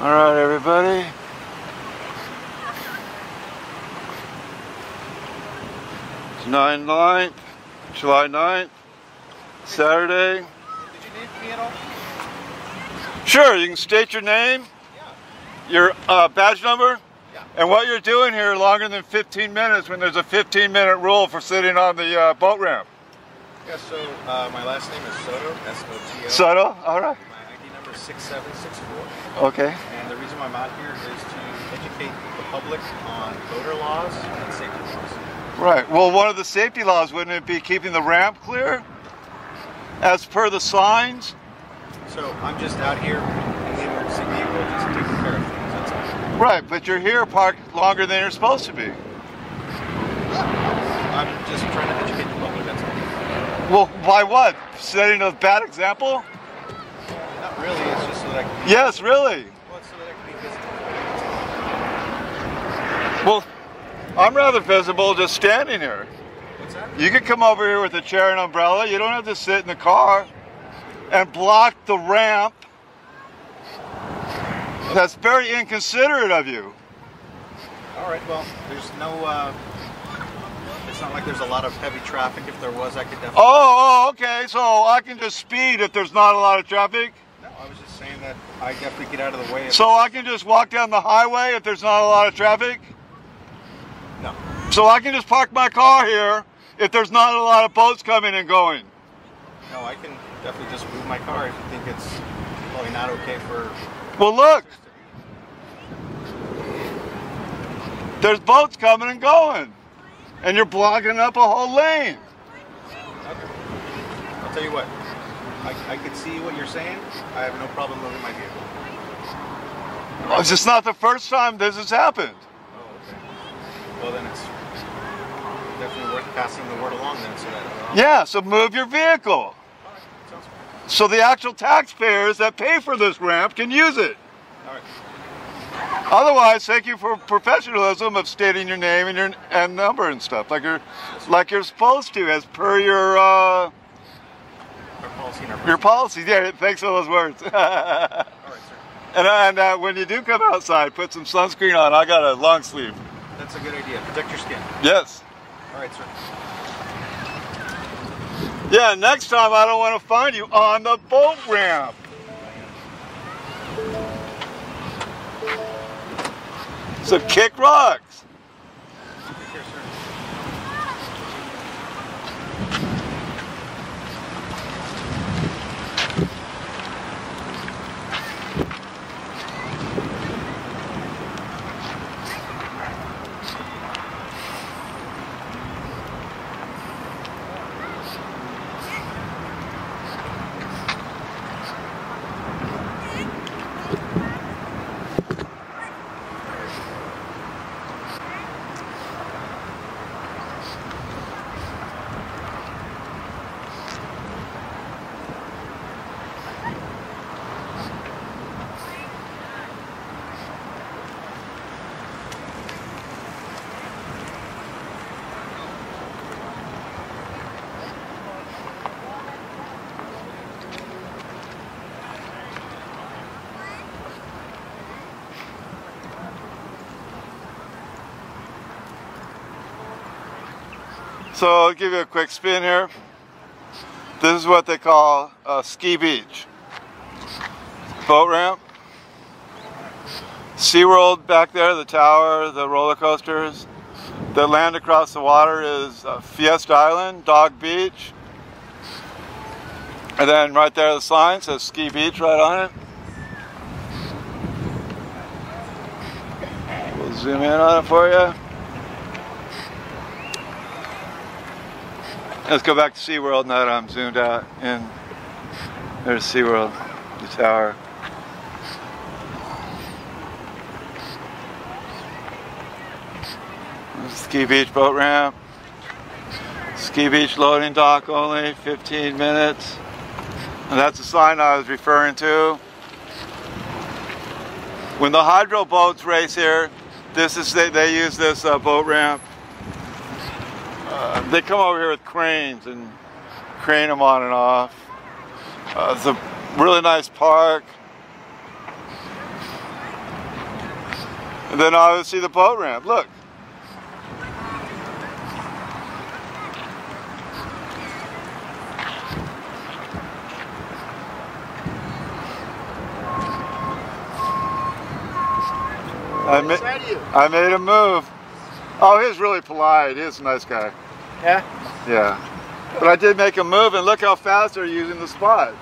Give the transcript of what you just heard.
All right, everybody. It's 9 9 July 9th, Saturday. Did you need me at all? Sure, you can state your name, Yeah. your uh, badge number, Yeah. and what you're doing here longer than 15 minutes when there's a 15 minute rule for sitting on the uh, boat ramp. Yeah, so uh, my last name is Soto, S-O-T-O. Soto? All right. My ID number is 6764. Okay. I'm out here is to educate the public on voter laws and safety laws. Right. Well, one of the safety laws wouldn't it be keeping the ramp clear, as per the signs? So I'm just out here in the emergency vehicle just taking care of things, that's all. Right, but you're here parked longer than you're supposed to be. I'm just trying to educate the public, that's all. Well, by what? Setting a bad example? Not really, it's just so that I can, Yes, really. well, it's so that I can be visible. Well, I'm rather visible just standing here. What's that? You could come over here with a chair and umbrella. You don't have to sit in the car and block the ramp. That's very inconsiderate of you. All right, well, there's no, uh, it's not like there's a lot of heavy traffic. If there was, I could definitely. Oh, oh, okay. So I can just speed if there's not a lot of traffic. No, I was just saying that I definitely get out of the way. So I can just walk down the highway if there's not a lot of traffic. No, So I can just park my car here if there's not a lot of boats coming and going. no, I can definitely just move my car if you think it's probably not okay for. Well, look, there's boats coming and going, and you're blocking up a whole lane. Okay. I'll tell you what. I, I could see what you're saying. I have no problem moving my vehicle. It's just not the first time this has happened. Oh, okay. Well, then it's definitely worth passing the word along then, so that. Yeah, so move your vehicle. Right. So the actual taxpayers that pay for this ramp can use it. All right. Otherwise, thank you for professionalism of stating your name and your and number and stuff like you're like you're supposed to, as per your uh, policy your policy. Yeah, thanks for those words. All right, sir. and and uh, when you do come outside, put some sunscreen on. I got a long sleeve. That's a good idea. Protect your skin. Yes. All right, sir. Yeah. Next time, I don't want to find you on the boat ramp. So kick rocks. So I'll give you a quick spin here. This is what they call a ski beach. Boat ramp. SeaWorld back there, the tower, the roller coasters. The land across the water is uh, Fiesta Island, Dog Beach. And then right there the sign says Ski Beach right on it. We'll zoom in on it for you. Let's go back to SeaWorld now that I'm zoomed out and There's SeaWorld, the tower. Ski Beach boat ramp. Ski Beach loading dock only, 15 minutes. And that's the sign I was referring to. When the hydro boats race here, this is they, they use this uh, boat ramp. Uh, they come over here with cranes and crane them on and off. Uh, it's a really nice park. And then see the boat ramp. Look. I, ma Inside of you. I made a move. Oh, he's really polite. He's a nice guy. Yeah. Yeah. But I did make a move, and look how fast they're using the spot.